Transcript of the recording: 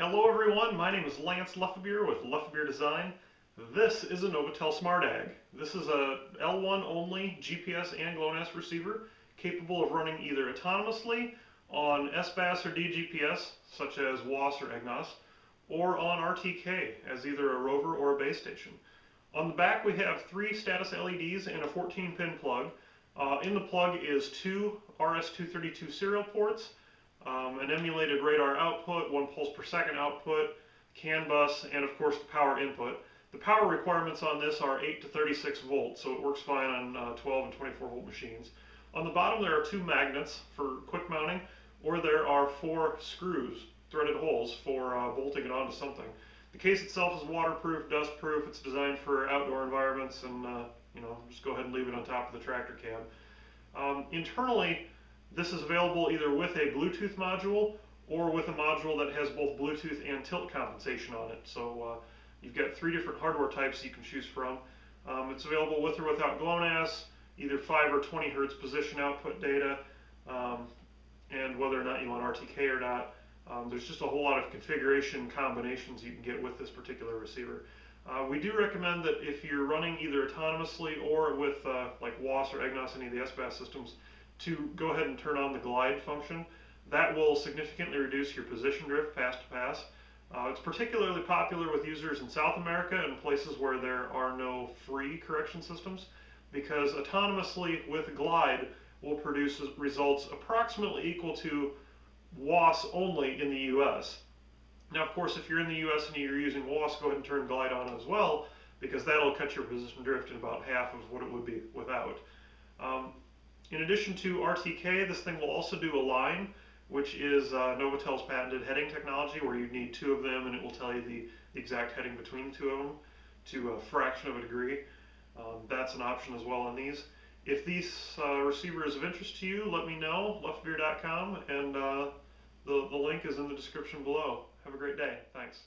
Hello everyone, my name is Lance Lefebure with Lefebure Design. This is a Novatel SmartAg. This is a L1 only GPS and GLONASS receiver capable of running either autonomously on SBAS or DGPS, such as WAAS or EGNOS, or on RTK as either a rover or a base station. On the back we have three status LEDs and a 14 pin plug. Uh, in the plug is two RS-232 serial ports, um, an emulated radar output, one pulse per second output, CAN bus, and of course the power input. The power requirements on this are 8 to 36 volts, so it works fine on uh, 12 and 24 volt machines. On the bottom there are two magnets for quick mounting, or there are four screws, threaded holes, for uh, bolting it onto something. The case itself is waterproof, dustproof, it's designed for outdoor environments, and uh, you know, just go ahead and leave it on top of the tractor cab. Um, internally, this is available either with a Bluetooth module or with a module that has both Bluetooth and tilt compensation on it. So uh, you've got three different hardware types you can choose from. Um, it's available with or without GLONASS, either 5 or 20 hertz position output data, um, and whether or not you want RTK or not. Um, there's just a whole lot of configuration combinations you can get with this particular receiver. Uh, we do recommend that if you're running either autonomously or with uh, like WAAS or EGNOS, any of the SBAS systems, to go ahead and turn on the glide function. That will significantly reduce your position drift pass to pass. Uh, it's particularly popular with users in South America and places where there are no free correction systems because autonomously with glide will produce results approximately equal to WAAS only in the US. Now, of course, if you're in the US and you're using WAAS, go ahead and turn glide on as well because that'll cut your position drift in about half of what it would be without. Um, in addition to RTK, this thing will also do Align, which is uh, Novatel's patented heading technology where you need two of them and it will tell you the, the exact heading between the two of them to a fraction of a degree. Um, that's an option as well on these. If these uh, receiver is of interest to you, let me know, lefebure.com, and uh, the, the link is in the description below. Have a great day. Thanks.